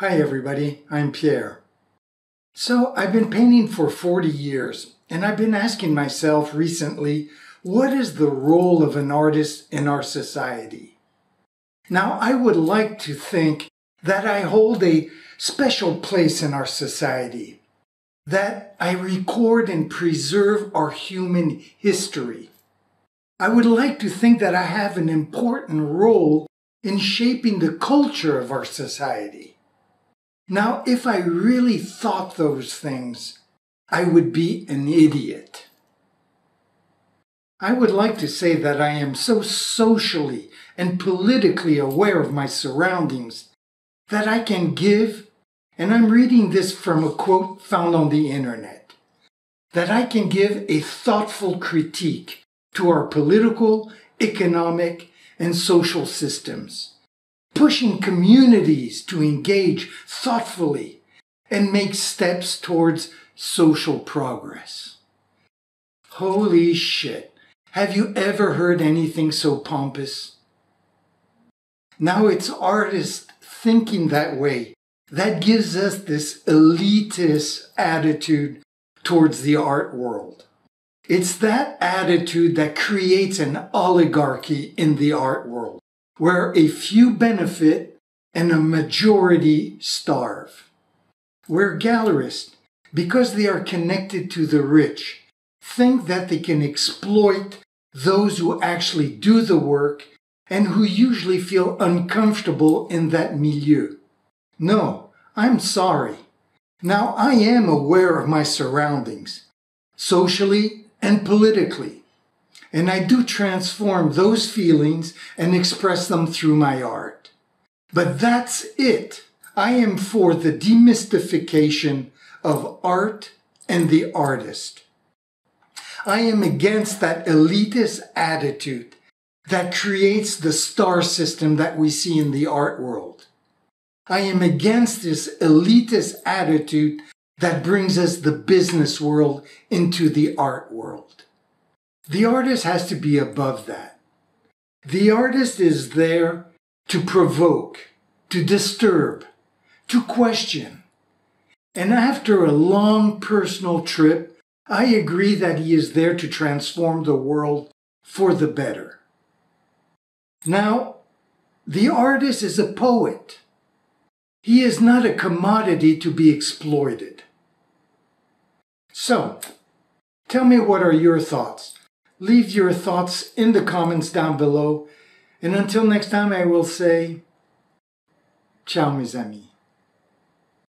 Hi, everybody. I'm Pierre. So, I've been painting for 40 years, and I've been asking myself recently what is the role of an artist in our society? Now, I would like to think that I hold a special place in our society, that I record and preserve our human history. I would like to think that I have an important role in shaping the culture of our society. Now, if I really thought those things, I would be an idiot. I would like to say that I am so socially and politically aware of my surroundings that I can give, and I'm reading this from a quote found on the internet, that I can give a thoughtful critique to our political, economic, and social systems, pushing communities to engage thoughtfully and make steps towards social progress. Holy shit. Have you ever heard anything so pompous? Now it's artists thinking that way that gives us this elitist attitude towards the art world. It's that attitude that creates an oligarchy in the art world, where a few benefit and a majority starve. Where gallerists, because they are connected to the rich, think that they can exploit those who actually do the work and who usually feel uncomfortable in that milieu. No, I'm sorry. Now I am aware of my surroundings, socially and politically, and I do transform those feelings and express them through my art. But that's it. I am for the demystification of art and the artist. I am against that elitist attitude that creates the star system that we see in the art world. I am against this elitist attitude that brings us the business world into the art world. The artist has to be above that. The artist is there to provoke, to disturb, to question. And after a long personal trip, I agree that he is there to transform the world for the better. Now, the artist is a poet. He is not a commodity to be exploited. So, tell me what are your thoughts? Leave your thoughts in the comments down below. And until next time, I will say, ciao, mes amis.